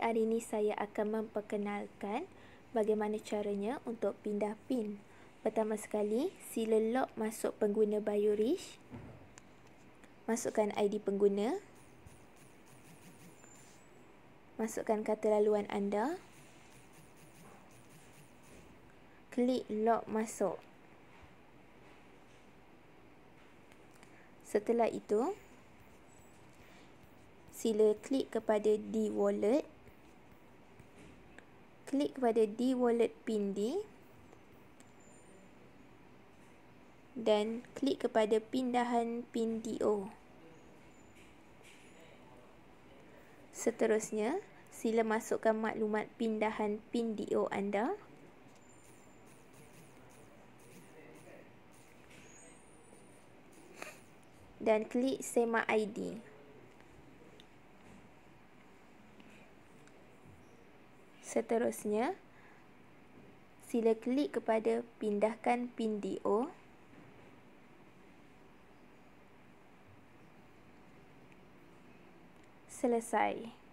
hari ini saya akan memperkenalkan bagaimana caranya untuk pindah PIN. Pertama sekali, sila log masuk pengguna BioRish. Masukkan ID pengguna. Masukkan kata laluan anda. Klik log masuk. Setelah itu, sila klik kepada D-Wallet. Klik kepada D-Wallet PIN D. Dan klik kepada pindahan PIN DO. Seterusnya, sila masukkan maklumat pindahan PIN DO anda. Dan klik Sema ID. Seterusnya, sila klik kepada pindahkan pin DO. Selesai.